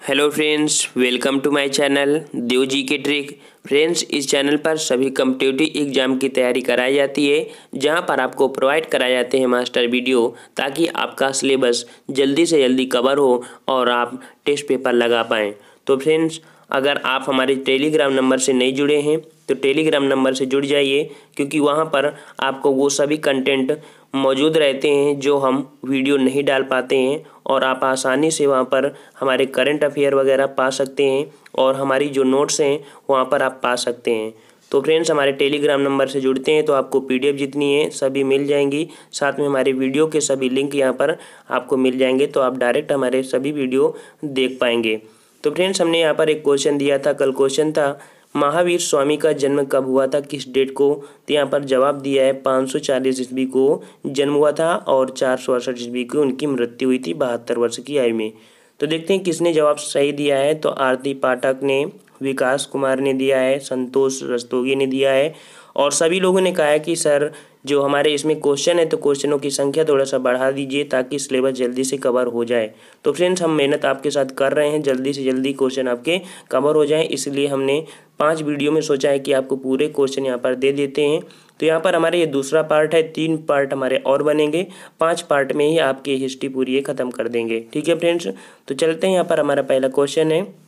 Hello friends, welcome to my channel Dev ji के trick. Friends, इस channel पर सभी कम्पिटेटिव एग्ज़ाम की तैयारी कराई जाती है, जहाँ पर आपको प्रोवाइड कराए जाते हैं मास्टर वीडियो, ताकि आपका सिलेबस जल्दी से जल्दी कवर हो और आप टेस्ट पेपर लगा पाएँ। तो फ्रेंड्स अगर आप हमारे टेलीग्राम नंबर से नहीं जुड़े हैं तो टेलीग्राम नंबर से जुड़ जाइए, क्योंकि वहाँ पर आपको वो सभी कंटेंट मौजूद रहते हैं जो हम वीडियो नहीं डाल पाते हैं, और आप आसानी से वहाँ पर हमारे करंट अफेयर वगैरह पा सकते हैं, और हमारी जो नोट्स हैं, वहाँ पर आप पा सकते हैं। तो फ्रेंड्स हमारे टेलीग्राम नंबर से जुड़ते हैं तो आपको पीडीएफ जितनी है, सभी मिल जाएँगी। साथ में हमारे वीडियो के सभी लिंक यहाँ पर आपको मिल जाएँगे तो आप डायरेक्ट हमारे सभी वीडियो देख पाएँगे। तो फ्रेंड्स, हमने यहाँ पर एक क्वेश्चन दिया था। कल क्वेश्चन था, महावीर स्वामी का जन्म कब हुआ था? किस डेट को? तो यहाँ पर जवाब दिया है, पाँच सौ चालीस ईस्वी को जन्म हुआ था और चार सौ अड़सठ ईस्वी को उनकी मृत्यु हुई थी बहत्तर वर्ष की आयु में। तो देखते हैं किसने जवाब सही दिया है। तो आरती पाठक ने, विकास कुमार ने दिया है, संतोष रस्तोगी ने दिया है और सभी लोगों ने कहा है कि, सर, जो हमारे इसमें क्वेश्चन है तो क्वेश्चनों की संख्या थोड़ा सा बढ़ा दीजिए ताकि सिलेबस जल्दी से कवर हो जाए। तो फ्रेंड्स हम मेहनत आपके साथ कर रहे हैं। जल्दी से जल्दी क्वेश्चन आपके कवर हो जाए। इसलिए हमने पाँच वीडियो में सोचा है कि आपको पूरे क्वेश्चन यहाँ पर दे देते हैं। तो यहाँ पर हमारे ये दूसरा पार्ट है। तीन पार्ट हमारे और बनेंगे। पाँच पार्ट में ही आपकी हिस्ट्री पूरी ये ख़त्म कर देंगे। ठीक है फ्रेंड्स तो चलते हैं। यहाँ पर हमारा पहला क्वेश्चन है।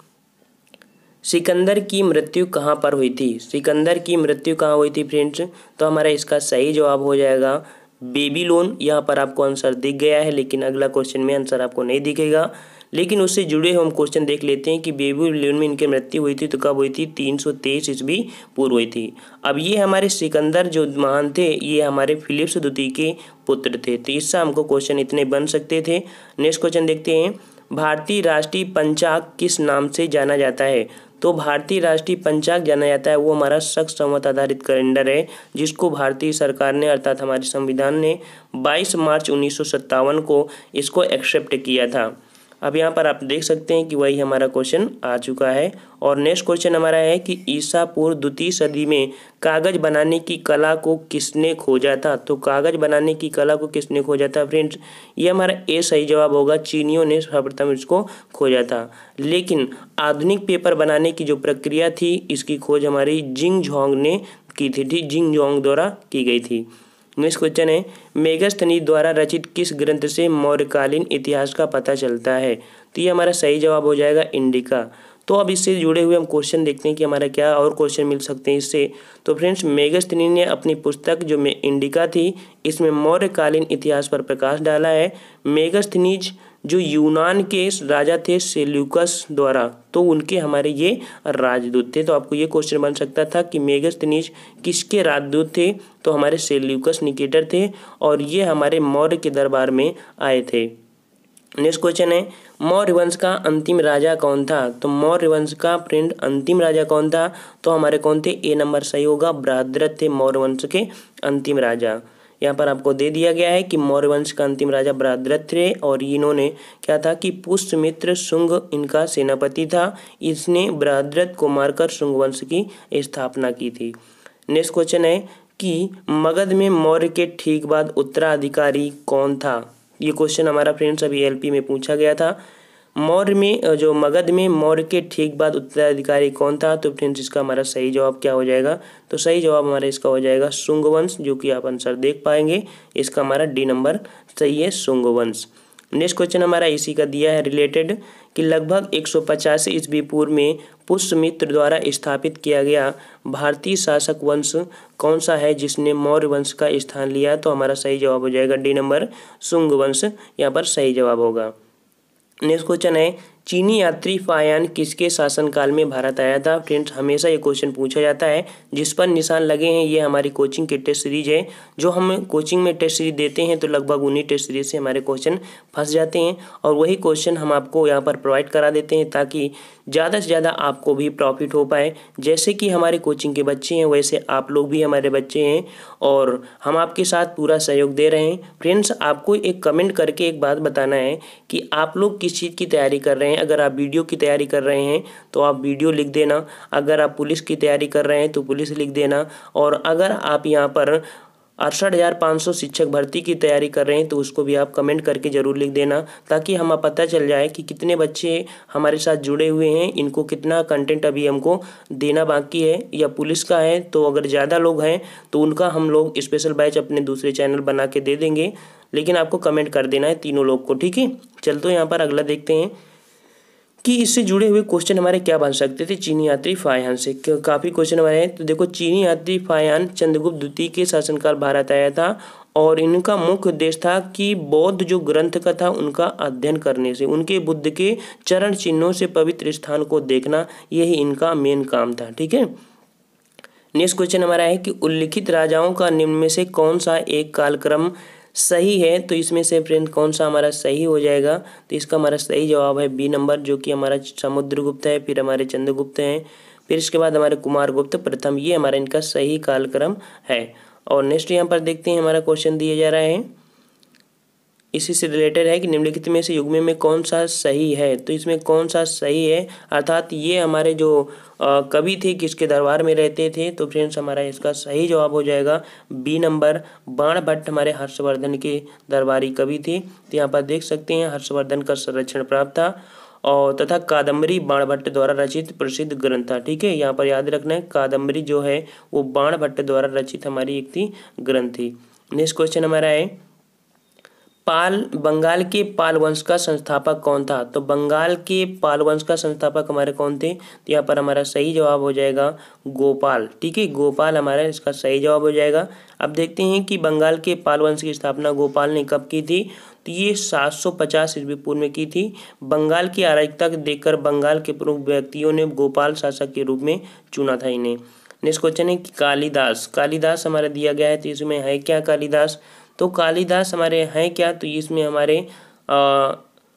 सिकंदर की मृत्यु कहाँ पर हुई थी? सिकंदर की मृत्यु कहाँ हुई थी फ्रेंड्स तो हमारा इसका सही जवाब हो जाएगा बेबी लोन यहाँ पर आपको आंसर दिख गया है, लेकिन अगला क्वेश्चन में आंसर आपको नहीं दिखेगा। लेकिन उससे जुड़े हम क्वेश्चन देख लेते हैं कि बेबी लोन में इनकी मृत्यु हुई थी तो कब हुई थी? तीन सौ तेईस ईस्वी पूर्व हुई थी। अब ये हमारे सिकंदर जो महान थे, ये हमारे फिलिप्स द्वितीय के पुत्र थे। तो इससे हमको क्वेश्चन इतने बन सकते थे। नेक्स्ट क्वेश्चन देखते हैं। भारतीय राष्ट्रीय पंचाग किस नाम से जाना जाता है? तो भारतीय राष्ट्रीय पंचांग जाना जाता है, वो हमारा शख्स सहमत आधारित कैलेंडर है, जिसको भारतीय सरकार ने, अर्थात हमारे संविधान ने 22 मार्च उन्नीस सौ सत्तावन को इसको एक्सेप्ट किया था। अब यहाँ पर आप देख सकते हैं कि वही हमारा क्वेश्चन आ चुका है। और नेक्स्ट क्वेश्चन हमारा है कि ईसा पूर्व द्वितीय सदी में कागज़ बनाने की कला को किसने खोजा था? तो कागज़ बनाने की कला को किसने खोजा था फ्रेंड्स ये हमारा ए सही जवाब होगा, चीनियों ने सर्वप्रथम इसको खोजा था। लेकिन आधुनिक पेपर बनाने की जो प्रक्रिया थी, इसकी खोज हमारी जिंग झोंग ने की थी जिंग झोंग द्वारा की गई थी। नेक्स्ट क्वेश्चन है मेघस्थनी द्वारा रचित किस ग्रंथ से मौर्यकालीन इतिहास का पता चलता है? तो ये हमारा सही जवाब हो जाएगा इंडिका। तो अब इससे जुड़े हुए हम क्वेश्चन देखते हैं कि हमारा क्या और क्वेश्चन मिल सकते हैं इससे। तो फ्रेंड्स मेघस्थनी ने अपनी पुस्तक जो इंडिका थी, इसमें मौर्यकालीन इतिहास पर प्रकाश डाला है। मेगस्थनीज जो यूनान के राजा थे, सेल्यूकस द्वारा। तो उनके हमारे ये राजदूत थे। तो आपको ये क्वेश्चन बन सकता था कि मेगस्थनीज किसके राजदूत थे? तो हमारे सेल्यूकस निकेटर थे और ये हमारे मौर्य के दरबार में आए थे। नेक्स्ट क्वेश्चन है, मौर्य वंश का अंतिम राजा कौन था? तो मौर्य वंश का फ्रेंड अंतिम राजा कौन था? तो हमारे कौन थे? ए नंबर सही होगा, बृहद्रथ थे मौर्य वंश के अंतिम राजा। यहाँ पर आपको दे दिया गया है कि मौर्य वंश का अंतिम राजा बृहद्रथ थे और इन्होंने क्या था कि पुष्यमित्र शुंग इनका सेनापति था। इसने बृहद्रथ को मारकर शुंग वंश की स्थापना की थी। नेक्स्ट क्वेश्चन है कि मगध में मौर्य के ठीक बाद उत्तराधिकारी कौन था? ये क्वेश्चन हमारा फ्रेंड्स अभी एलपी में पूछा गया था। मौर्य में जो मगध में मौर्य के ठीक बाद उत्तराधिकारी कौन था? तो फ्रेंड्स इसका हमारा सही जवाब क्या हो जाएगा? तो सही जवाब हमारा इसका हो जाएगा सुंगवंश, जो कि आप आंसर देख पाएँगे। इसका हमारा डी नंबर सही है सुंगवंश। नेक्स्ट क्वेश्चन हमारा इसी का दिया है रिलेटेड कि लगभग एक सौ पचास ईस्वी पूर्व में पुष्यमित्र द्वारा स्थापित किया गया भारतीय शासक वंश कौन सा है जिसने मौर्य वंश का स्थान लिया? तो हमारा सही जवाब हो जाएगा डी नंबर सुंग वंश यहाँ पर सही जवाब होगा। नेक्स्ट क्वेश्चन है चीनी यात्री फायान किसके शासनकाल में भारत आया था? फ्रेंड्स हमेशा ये क्वेश्चन पूछा जाता है, जिस पर निशान लगे हैं, ये हमारी कोचिंग के टेस्ट सीरीज़ है। जो हम कोचिंग में टेस्ट सीरीज़ देते हैं तो लगभग उन्हीं टेस्ट सीरीज़ से हमारे क्वेश्चन फंस जाते हैं। और वही क्वेश्चन हम आपको यहाँ पर प्रोवाइड करा देते हैं, ताकि ज़्यादा से ज़्यादा आपको भी प्रॉफिट हो पाए। जैसे कि हमारे कोचिंग के बच्चे हैं, वैसे आप लोग भी हमारे बच्चे हैं, और हम आपके साथ पूरा सहयोग दे रहे हैं। फ्रेंड्स आपको एक कमेंट करके एक बात बताना है कि आप लोग किस चीज़ की तैयारी कर रहे हैं? अगर आप वीडियो की तैयारी कर रहे हैं तो आप वीडियो लिख देना। अगर आप पुलिस की तैयारी कर रहे हैं तो पुलिस लिख देना। और अगर आप यहाँ पर अड़सठ हज़ार पाँच सौ शिक्षक भर्ती की तैयारी कर रहे हैं तो उसको भी आप कमेंट करके ज़रूर लिख देना, ताकि हमें पता चल जाए कि कितने बच्चे हमारे साथ जुड़े हुए हैं, इनको कितना कंटेंट अभी हमको देना बाकी है, या पुलिस का है तो अगर ज़्यादा लोग हैं तो उनका हम लोग स्पेशल बैच अपने दूसरे चैनल बना के दे देंगे। लेकिन आपको कमेंट कर देना है तीनों लोग को, ठीक है? चल तो यहाँ पर अगला देखते हैं। कि इससे जुड़े हुए क्वेश्चन हमारे क्या बन सकते थे? चीनी यात्री फायान से। काफ़ी क्वेश्चन हमारे हैं। तो देखो, चीनी यात्री फायान चंद्रगुप्त द्वितीय के शासनकाल भारत आया था और इनका मुख्य उद्देश्य था कि बौद्ध जो ग्रंथ का था, उनका अध्ययन करने से, उनके बुद्ध के चरण चिन्हों से पवित्र स्थान को देखना, यही इनका मेन काम था, ठीक है? नेक्स्ट क्वेश्चन हमारा है कि उल्लिखित राजाओं का निम्न में से कौन सा एक कालक्रम सही है तो इसमें से फ्रेंड कौन सा हमारा सही हो जाएगा? तो इसका हमारा सही जवाब है बी नंबर जो कि हमारा समुद्रगुप्त है, फिर हमारे चंद्रगुप्त हैं, फिर इसके बाद हमारे कुमार गुप्त प्रथम ये हमारा इनका सही कालक्रम है। और नेक्स्ट यहाँ पर देखते हैं हमारा क्वेश्चन दिया जा रहा है। इसी से रिलेटेड है कि निम्नलिखित में से युग्म में कौन सा सही है? तो इसमें कौन सा सही है? अर्थात ये हमारे जो कवि थे किसके दरबार में रहते थे तो फ्रेंड्स हमारा इसका सही जवाब हो जाएगा बी नंबर बाण भट्ट हमारे हर्षवर्धन के दरबारी कवि थे। तो यहाँ पर देख सकते हैं, हर्षवर्धन का संरक्षण प्राप्त था और तथा कादम्बरी बाण भट्ट द्वारा रचित प्रसिद्ध ग्रंथ था, ठीक है? यहाँ पर याद रखना है कादम्बरी जो है, वो बाण भट्ट द्वारा रचित हमारी एक थी ग्रंथ थी। नेक्स्ट क्वेश्चन हमारा है पाल, बंगाल के पाल वंश का संस्थापक कौन था? तो बंगाल के पाल वंश का संस्थापक हमारे कौन थे? तो यहाँ पर हमारा सही जवाब हो जाएगा गोपाल। ठीक है, गोपाल हमारा इसका सही जवाब हो जाएगा। अब देखते हैं कि बंगाल के पाल वंश की स्थापना गोपाल ने कब की थी? तो ये 750 सौ पचास ईस्वी पूर्व में की थी। बंगाल की अराजकता देखकर बंगाल के प्रमुख व्यक्तियों ने गोपाल शासक के रूप में चुना था इन्हें। नेक्स्ट क्वेश्चन है कि कालिदास। कालिदास हमारा दिया गया है तो इसमें है क्या कालिदास? तो कालिदास हमारे हैं क्या? तो इसमें हमारे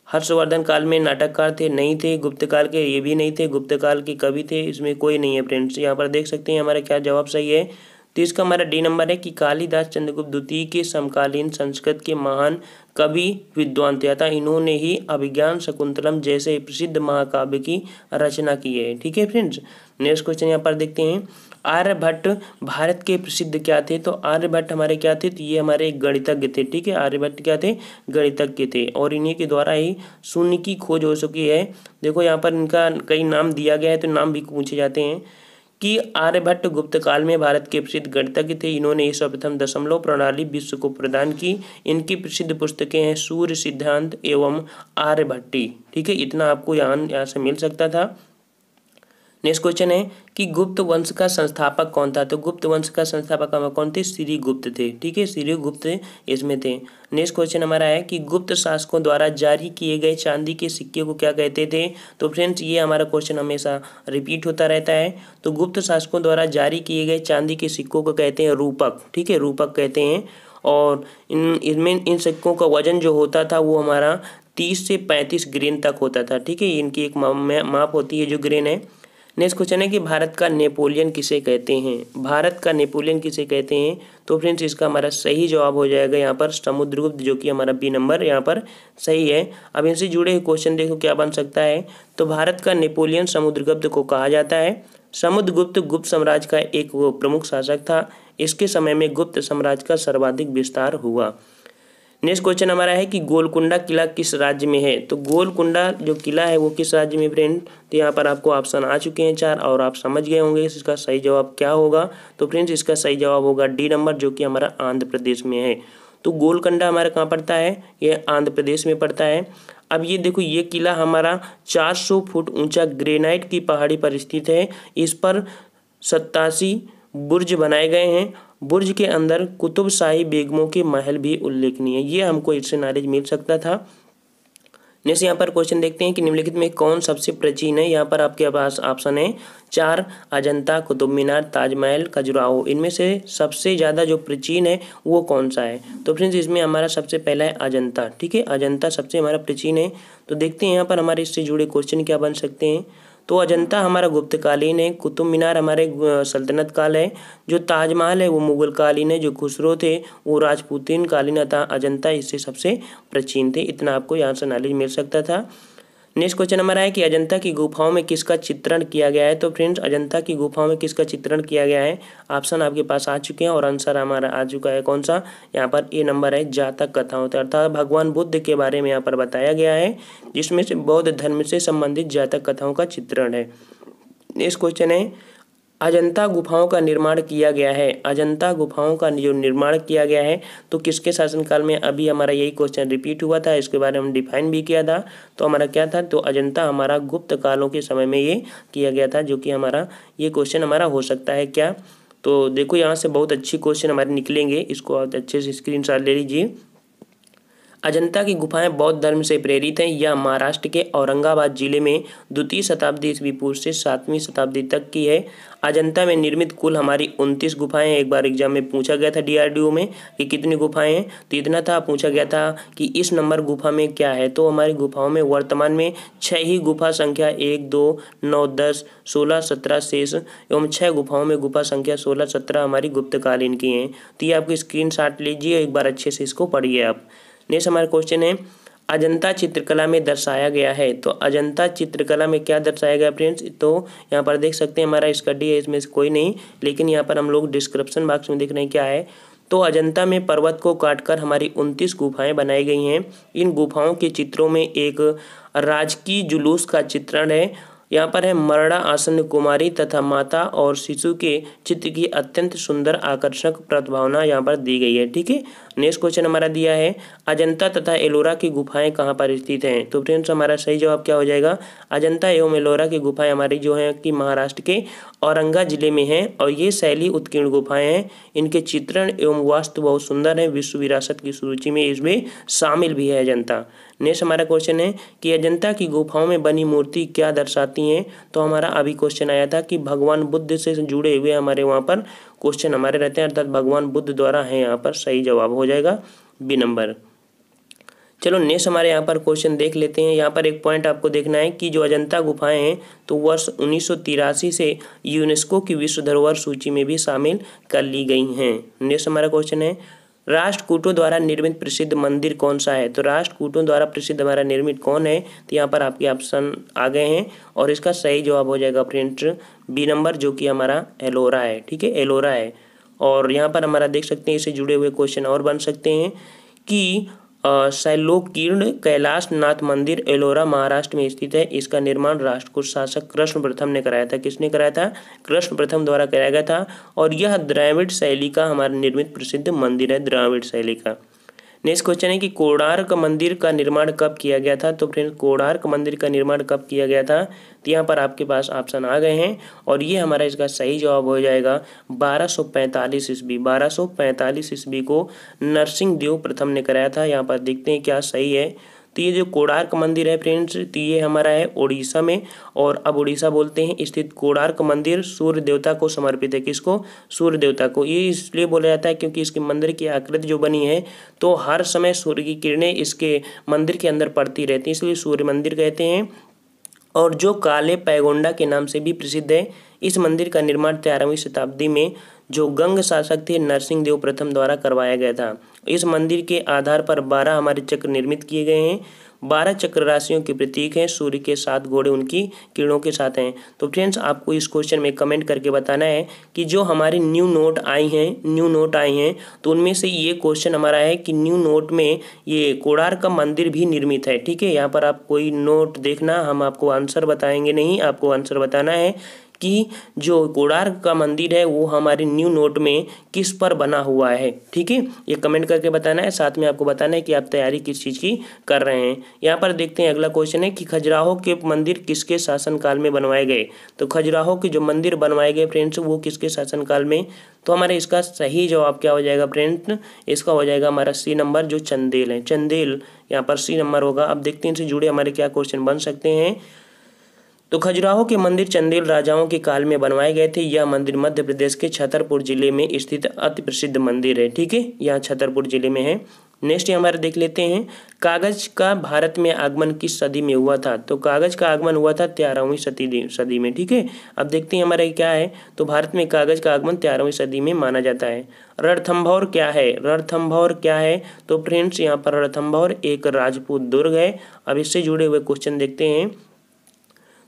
हर्षवर्धन काल में नाटककार थे, नहीं थे, गुप्त काल के ये भी नहीं थे, गुप्त काल के कवि थे, इसमें कोई नहीं है फ्रेंड्स यहाँ पर देख सकते हैं हमारा क्या जवाब सही है। तो इसका हमारा डी नंबर है कि कालिदास चंद्रगुप्त द्वितीय के समकालीन संस्कृत के महान कवि विद्वान थे। अतः इन्होंने ही अभिज्ञान शकुंतलम जैसे प्रसिद्ध महाकाव्य की रचना की है। ठीक है फ्रेंड्स नेक्स्ट क्वेश्चन यहाँ पर देखते हैं। आर्यभट्ट भारत के प्रसिद्ध क्या थे? तो आर्यभट्ट हमारे क्या थे? तो ये हमारे गणितज्ञ थे, ठीक है? आर्यभट्ट क्या थे? गणितज्ञ थे। और इन्हीं के द्वारा ही शून्य की खोज हो चुकी है। देखो, यहाँ पर इनका कई नाम दिया गया है तो नाम भी पूछे जाते हैं कि आर्यभट्ट गुप्त काल में भारत के प्रसिद्ध गणितज्ञ थे। इन्होंने सर्वप्रथम दशमलव प्रणाली विश्व को प्रदान की। इनकी प्रसिद्ध पुस्तकें हैं सूर्य सिद्धांत एवं आर्यभट्टी ठीक है? इतना आपको यहाँ यहाँ से मिल सकता था। नेक्स्ट क्वेश्चन है कि गुप्त वंश का संस्थापक कौन था? तो गुप्त वंश का संस्थापक कौन थे? श्री गुप्त थे। ठीक है? श्री गुप्त इसमें थे। नेक्स्ट क्वेश्चन हमारा है कि गुप्त शासकों द्वारा जारी किए गए चांदी के सिक्के को क्या कहते थे? तो फ्रेंड्स ये हमारा क्वेश्चन हमेशा रिपीट होता रहता है। तो गुप्त शासकों द्वारा जारी किए गए चांदी के सिक्कों को कहते हैं रूपक। ठीक है? रूपक कहते हैं। और इन, इनमें, इन सिक्कों का वज़न जो होता था वो हमारा तीस से पैंतीस ग्रेन तक होता था। ठीक है? इनकी एक माप होती है जो ग्रेन है। नेक्स्ट क्वेश्चन है कि भारत का नेपोलियन किसे कहते हैं? भारत का नेपोलियन किसे कहते हैं? तो फ्रेंड्स, इसका हमारा सही जवाब हो जाएगा यहाँ पर समुद्रगुप्त, जो कि हमारा बी नंबर यहाँ पर सही है। अब इनसे जुड़े हुए क्वेश्चन देखो क्या बन सकता है। तो भारत का नेपोलियन समुद्रगुप्त को कहा जाता है। समुद्रगुप्त गुप्त साम्राज्य का एक प्रमुख शासक था। इसके समय में गुप्त साम्राज्य का सर्वाधिक विस्तार हुआ। नेक्स्ट क्वेश्चन हमारा है कि गोलकुंडा किला किस राज्य में है? तो गोलकुंडा जो किला है, वो किस राज्य में फ्रेंड तो यहाँ पर आपको ऑप्शन आ चुके हैं चार और आप समझ गए होंगे इसका सही जवाब क्या होगा। तो फ्रेंड्स इसका सही जवाब होगा डी नंबर जो कि हमारा आंध्र प्रदेश में है। तो गोलकुंडा हमारा कहाँ पड़ता है? ये आंध्र प्रदेश में पड़ता है। अब ये देखो, ये किला हमारा 400 फुट ऊँचा ग्रेनाइट की पहाड़ी पर स्थित है। इस पर सत्तासी बुर्ज बनाए गए हैं। बुर्ज के अंदर कुतुब शाही बेगमों के महल भी उल्लेखनीय है। ये हमको इससे नॉलेज मिल सकता था। जैसे यहाँ पर क्वेश्चन देखते हैं कि निम्नलिखित में कौन सबसे प्राचीन है? यहाँ पर आपके पास ऑप्शन है चार, अजंता, कुतुब मीनार, ताजमहल, खजुराहो। इनमें से सबसे ज़्यादा जो प्राचीन है, वो कौन सा है? तो फ्रेंड्स इसमें हमारा सबसे पहला है अजंता, ठीक है? अजंता सबसे हमारा प्राचीन है। तो देखते हैं यहाँ पर हमारे इससे जुड़े क्वेश्चन क्या बन सकते हैं? तो अजंता हमारा गुप्तकालीन है, कुतुब मीनार हमारे सल्तनत काल है। जो ताजमहल है, वो मुगल कालीन है, जो खुसरो थे, वो राजपूतीन कालीन था। अजंता इससे सबसे प्राचीन थे, इतना आपको यहाँ से नॉलेज मिल सकता था। नेक्स्ट क्वेश्चन हमारा है कि अजंता की गुफाओं में किसका चित्रण किया गया है? तो फ्रेंड्स, अजंता की गुफाओं में किसका चित्रण किया गया है? ऑप्शन आपके पास आ चुके हैं और आंसर हमारा आ चुका है। कौन सा? यहाँ पर ए नंबर है, जातक कथाओं अर्थात भगवान बुद्ध के बारे में यहाँ पर बताया गया है, जिसमें से बौद्ध धर्म से संबंधित जातक कथाओं का चित्रण है। नेक्स्ट क्वेश्चन है अजंता गुफाओं का निर्माण किया गया है। अजंता गुफाओं का जो निर्माण किया गया है तो किसके शासनकाल में अभी हमारा यही क्वेश्चन रिपीट हुआ था, इसके बारे में हम डिफाइन भी किया था। तो हमारा क्या था? तो अजंता हमारा गुप्त कालों के समय में ये किया गया था, जो कि हमारा ये क्वेश्चन हमारा हो सकता है क्या? तो देखो, यहाँ से बहुत अच्छी क्वेश्चन हमारे निकलेंगे, इसको अच्छे से स्क्रीन ले लीजिए। अजंता की गुफाएँ बौद्ध धर्म से प्रेरित हैं, यह महाराष्ट्र के औरंगाबाद ज़िले में द्वितीय शताब्दी ईस्वी पूर्व से सातवीं शताब्दी तक की है। अजंता में निर्मित कुल हमारी उनतीस गुफाएँ एक बार एग्ज़ाम में पूछा गया था डीआरडीओ में कि कितनी गुफाएँ हैं तो इतना था, पूछा गया था कि इस नंबर गुफा में क्या है। तो हमारी गुफाओं में वर्तमान में छः ही गुफा संख्या एक, दो, नौ, दस, सोलह, सत्रह, शेष एवं छः गुफाओं में गुफा संख्या सोलह, सत्रह हमारी गुप्तकालीन की हैं। तो ये आपको स्क्रीन लीजिए, एक बार अच्छे से इसको पढ़िए आप। नेक्स्ट हमारा क्वेश्चन है, अजंता चित्रकला में दर्शाया गया है। तो अजंता चित्रकला में क्या दर्शाया गया फ्रेंड्स तो यहाँ पर देख सकते हैं हमारा स्टडी है, इसमें से कोई नहीं, लेकिन यहाँ पर हम लोग डिस्क्रिप्शन बॉक्स में देख रहे हैं क्या है। तो अजंता में पर्वत को काटकर हमारी उनतीस गुफाएँ बनाई गई हैं। इन गुफाओं के चित्रों में एक राजकीय जुलूस का चित्रण है। यहाँ पर है मरड़ा आसन कुमारी तथा माता और शिशु के चित्र की अत्यंत सुंदर आकर्षक प्रतिभावना यहाँ पर दी गई है, ठीक है? नेक्स्ट क्वेश्चन हमारा दिया है, अजंता तथा एलोरा की गुफाएँ कहाँ पर स्थित हैं? तो फ्रेंड्स हमारा सही जवाब क्या हो जाएगा? अजंता एवं एलोरा की गुफाएँ हमारी जो है कि महाराष्ट्र के औरंगा ज़िले में हैं और ये शैली उत्कीर्ण गुफाएँ हैं। इनके चित्रण एवं वास्तु बहुत सुंदर है, विश्व विरासत की सूची में इसमें शामिल भी है अजंता। नेक्स्ट हमारा क्वेश्चन है कि अजंता की गुफाओं में बनी मूर्ति क्या दर्शाती हैं? तो हमारा अभी क्वेश्चन आया था कि भगवान बुद्ध से जुड़े हुए हमारे वहाँ पर क्वेश्चन हमारे रहते हैं, अर्थात भगवान बुद्ध द्वारा है यहाँ पर, सही जवाब हो जाएगा बी नंबर चलो नेक्स्ट हमारे यहाँ पर क्वेश्चन देख लेते हैं। यहाँ पर एक पॉइंट आपको देखना है कि जो अजंता गुफाएँ हैं तो वर्ष उन्नीस से यूनेस्को की विश्व धरोहर सूची में भी शामिल कर ली गई हैं। नेक्स्ट हमारा क्वेश्चन है, राष्ट्रकूटों द्वारा निर्मित प्रसिद्ध मंदिर कौन सा है? तो राष्ट्रकूटों द्वारा प्रसिद्ध हमारा निर्मित कौन है? तो यहाँ पर आपके ऑप्शन आ गए हैं और इसका सही जवाब हो जाएगा फ्रेंड्स बी नंबर जो कि हमारा एलोरा है, ठीक है? एलोरा है। और यहाँ पर हमारा देख सकते हैं, इससे जुड़े हुए क्वेश्चन और बन सकते हैं कि शैलोकीर्ण कैलाश नाथ मंदिर एलोरा महाराष्ट्र में स्थित है। इसका निर्माण राष्ट्रकूट शासक कृष्ण प्रथम ने कराया था। किसने कराया था? कृष्ण प्रथम द्वारा कराया गया था। और यह द्राविड शैली का हमारा निर्मित प्रसिद्ध मंदिर है, द्राविड शैली का। नेक्स्ट क्वेश्चन है कि कोणार्क मंदिर का निर्माण कब किया गया था? तो फ्रेंड, कोणार्क मंदिर का निर्माण कब किया गया था? तो यहाँ पर आपके पास ऑप्शन आ गए हैं और ये हमारा इसका सही जवाब हो जाएगा बारह सौ पैंतालीस ईस्वी। बारह सौ पैंतालीस ईस्वी को नरसिंह देव प्रथम ने कराया था। यहाँ पर देखते हैं क्या सही है। तो ये जो कोणार्क मंदिर है फ्रेंड्स तो ये हमारा है उड़ीसा में। और अब उड़ीसा बोलते हैं, स्थित कोणार्क मंदिर, सूर्य देवता को समर्पित है किसको? सूर्य देवता को। ये इसलिए बोला जाता है क्योंकि इसके मंदिर की आकृति जो बनी है तो हर समय सूर्य की किरणें इसके मंदिर के अंदर पड़ती रहती हैं, इसलिए सूर्य मंदिर कहते हैं। और जो काले पैगोंडा के नाम से भी प्रसिद्ध है इस मंदिर का निर्माण तेरहवीं शताब्दी में जो गंग शासक थे नरसिंह देव प्रथम द्वारा करवाया गया था। इस मंदिर के आधार पर बारह हमारे चक्र निर्मित किए गए हैं। बारह चक्र राशियों के प्रतीक हैं। सूर्य के साथ घोड़े उनकी किरणों के साथ हैं। तो फ्रेंड्स आपको इस क्वेश्चन में कमेंट करके बताना है कि जो हमारे न्यू नोट आई हैं न्यू नोट आई हैं तो उनमें से ये क्वेश्चन हमारा है कि न्यू नोट में ये कोड़ार का मंदिर भी निर्मित है। ठीक है? यहाँ पर आप कोई नोट देखना, हम आपको आंसर बताएँगे नहीं। आपको आंसर बताना है कि जो कोणार्क का मंदिर है, वो हमारे न्यू नोट में किस पर बना हुआ है, ठीक है? ये कमेंट करके बताना है, साथ में आपको बताना है कि आप तैयारी किस चीज़ की कर रहे हैं। यहाँ पर देखते हैं, अगला क्वेश्चन है कि खजुराहो के मंदिर किसके शासनकाल में बनवाए गए? तो खजुराहो के जो मंदिर बनवाए गए फ्रेंड्स वो किसके शासनकाल में? तो हमारे इसका सही जवाब क्या हो जाएगा फ्रेंड्स इसका हो जाएगा हमारा सी नंबर जो चंदेल है। चंदेल, यहाँ पर सी नंबर होगा। अब देखते हैं, इनसे जुड़े हमारे क्या क्वेश्चन बन सकते हैं? तो खजुराहो के मंदिर चंदेल राजाओं के काल में बनवाए गए थे। यह मंदिर मध्य प्रदेश के छतरपुर ज़िले में स्थित अति प्रसिद्ध मंदिर है, ठीक है? यह छतरपुर ज़िले में है। नेक्स्ट हमारे देख लेते हैं। कागज़ का भारत में आगमन किस सदी में हुआ था? तो कागज़ का आगमन हुआ था तेरहवीं सदी सदी में, ठीक है? अब देखते हैं हमारा क्या है। तो भारत में कागज़ का आगमन तेरहवीं सदी में माना जाता है। रणथम्भौर क्या है? रणथम्भौर क्या है? तो फ्रेंड्स यहाँ पर रणथम्भौर एक राजपूत दुर्ग है। अब इससे जुड़े हुए क्वेश्चन देखते हैं।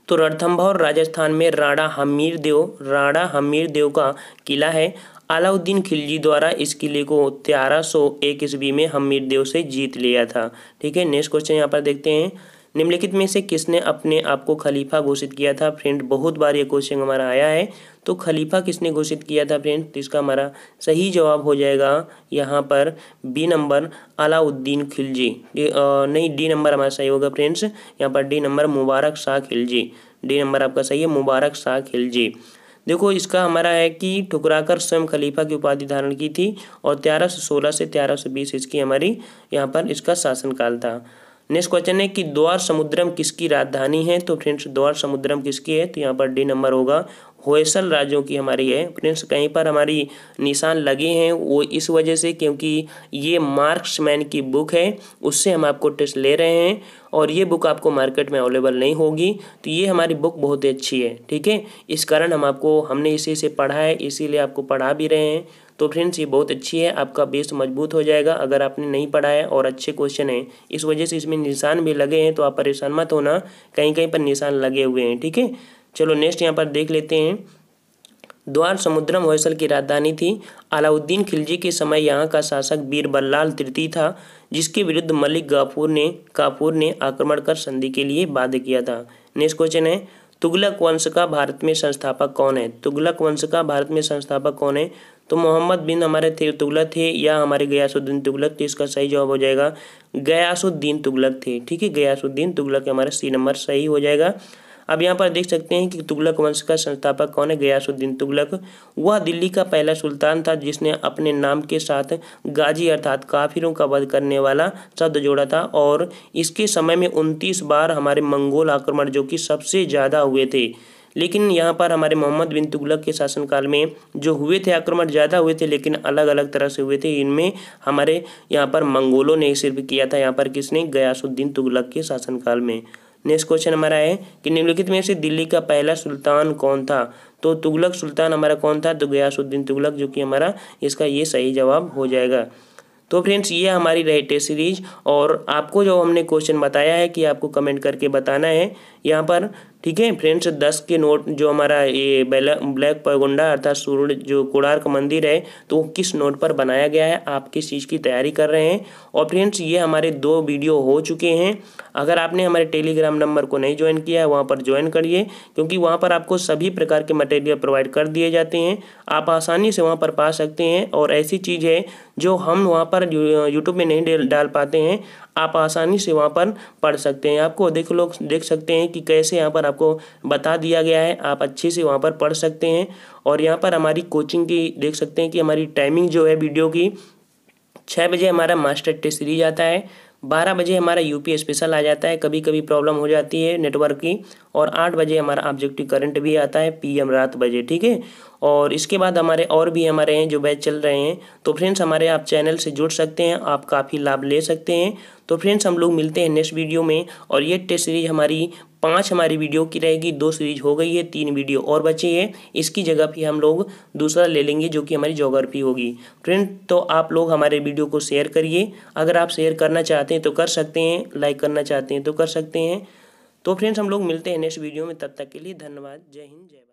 तो रणथम्भौर राजस्थान में राणा हमीर देव राणा हमीर देव का किला है। अलाउद्दीन खिलजी द्वारा इस किले को तेरह सौ एक ईस्वी में हमीर देव से जीत लिया था। ठीक है नेक्स्ट क्वेश्चन यहाँ पर देखते हैं। निम्नलिखित में से किसने अपने आप को खलीफा घोषित किया था? फ्रेंड, बहुत बार ये क्वेश्चन हमारा आया है। तो खलीफा किसने घोषित किया था, फ्रेंड? तो इसका हमारा सही जवाब हो जाएगा यहाँ पर बी नंबर अलाउद्दीन खिलजी। नहीं डी नंबर हमारा सही होगा फ्रेंड्स यहाँ पर D number Mubarak Shah Khilji. D number आपका सही है, मुबारक शाह खिलजी। देखो, इसका हमारा है कि ठुकराकर स्वयं खलीफा की उपाधि धारण की थी और तेरह सौ सोलह से तेरह सौ बीस इसकी हमारी यहाँ पर इसका शासनकाल था। नेक्स्ट क्वेश्चन है कि द्वार समुद्रम किसकी राजधानी है? तो फ्रेंड्स, द्वार समुद्रम किसकी है? तो यहाँ पर डी नंबर होगा। होयसल राज्यों की हमारी है। फ्रेंड्स, कहीं पर हमारी निशान लगे हैं, वो इस वजह से क्योंकि ये मार्क्समैन की बुक है, उससे हम आपको टेस्ट ले रहे हैं और ये बुक आपको मार्केट में अवेलेबल नहीं होगी। तो ये हमारी बुक बहुत ही अच्छी है, ठीक है? इस कारण हम आपको, हमने इसी से पढ़ा है, इसीलिए आपको पढ़ा भी रहे हैं। तो फ्रेंड्स ये बहुत अच्छी है, आपका बेस मज़बूत हो जाएगा अगर आपने नहीं पढ़ा है और अच्छे क्वेश्चन हैं। इस वजह से इसमें निशान भी लगे हैं तो आप परेशान मत होना कहीं कहीं पर निशान लगे हुए हैं, ठीक है? चलो नेक्स्ट यहाँ पर देख लेते हैं। द्वार समुद्रम होयसल की राजधानी थी। अलाउद्दीन खिलजी के समय यहाँ का शासक बीर बल्लाल तृतीय था, जिसके विरुद्ध मलिक गाफूर ने, काफूर ने आक्रमण कर संधि के लिए बाध्य किया था। नेक्स्ट क्वेश्चन है, तुगलक वंश का भारत में संस्थापक कौन है? तुगलक वंश का भारत में संस्थापक कौन है? तो मोहम्मद बिन हमारे थे, तुगलक थे या हमारे गयासुद्दीन तुगलक थे, इसका सही जवाब हो जाएगा गयासुद्दीन तुगलक थे। ठीक है, गयासुद्दीन तुगलक हमारा सी नंबर सही हो जाएगा। अब यहाँ पर देख सकते हैं कि तुगलक वंश का संस्थापक कौन है? गयासुद्दीन तुगलक। वह दिल्ली का पहला सुल्तान था, जिसने अपने नाम के साथ गाजी अर्थात काफिरों का वध करने वाला शब्द जोड़ा था और इसके समय में उनतीस बार हमारे मंगोल आक्रमण, जो कि सबसे ज़्यादा हुए थे। लेकिन यहाँ पर हमारे मोहम्मद बिन तुगलक के शासनकाल में जो हुए थे आक्रमण, ज़्यादा हुए थे, लेकिन अलग अलग तरह से हुए थे। इनमें हमारे यहाँ पर मंगोलों ने सिर्फ़ किया था। यहाँ पर किसने? गयासुद्दीन तुगलक के शासनकाल में। नेक्स्ट क्वेश्चन हमारा है कि निम्नलिखित में से दिल्ली का पहला सुल्तान कौन था? तो तुगलक सुल्तान हमारा कौन था? तो गयासुद्दीन तुगलक, जो कि हमारा इसका ये सही जवाब हो जाएगा। तो फ्रेंड्स, ये हमारी रही टेस्ट सीरीज़ और आपको जो हमने क्वेश्चन बताया है कि आपको कमेंट करके बताना है। यहाँ पर ठीक है, फ्रेंड्स, दस के नोट जो हमारा ये ब्लैक पैगुंडा अर्थात सूर्य जो कोणार्क मंदिर है तो वो किस नोट पर बनाया गया है, आप किस चीज़ की तैयारी कर रहे हैं? और फ्रेंड्स, ये हमारे दो वीडियो हो चुके हैं। अगर आपने हमारे टेलीग्राम नंबर को नहीं ज्वाइन किया है, वहाँ पर ज्वाइन करिए, क्योंकि वहाँ पर आपको सभी प्रकार के मटेरियल प्रोवाइड कर दिए जाते हैं। आप आसानी से वहाँ पर पा सकते हैं, और ऐसी चीज़ है, जो हम वहाँ पर यूट्यूब में नहीं डाल पाते हैं, आप आसानी से वहाँ पर पढ़ सकते हैं। आपको देख लोग, देख सकते हैं कि कैसे यहाँ पर आपको बता दिया गया है। आप अच्छे से वहाँ पर पढ़ सकते हैं और यहाँ पर हमारी कोचिंग की देख सकते हैं कि हमारी टाइमिंग जो है वीडियो की छः बजे हमारा मास्टर टेस्ट सीरीज़ आता है, बारह बजे हमारा यूपी स्पेशल आ जाता है कभी कभी प्रॉब्लम हो जाती है नेटवर्क की और आठ बजे हमारा ऑब्जेक्टिव करंट भी आता है पीएम रात बजे, ठीक है? और इसके बाद हमारे और भी हमारे हैं जो बैच चल रहे हैं तो फ्रेंड्स हमारे आप चैनल से जुड़ सकते हैं, आप काफ़ी लाभ ले सकते हैं। तो फ्रेंड्स हम लोग मिलते हैं नेक्स्ट वीडियो में और ये टेस्ट सीरीज़ हमारी पाँच हमारी वीडियो की रहेगी, दो सीरीज़ हो गई है, तीन वीडियो और बची है। इसकी जगह पे हम लोग दूसरा ले लेंगे जो कि हमारी जोग्राफी होगी। फ्रेंड तो आप लोग हमारे वीडियो को शेयर करिए। अगर आप शेयर करना चाहते हैं तो कर सकते हैं लाइक करना चाहते हैं तो कर सकते हैं। तो फ्रेंड्स हम लोग मिलते हैं नेक्स्ट वीडियो में। तब तक के लिए धन्यवाद। जय हिंद, जय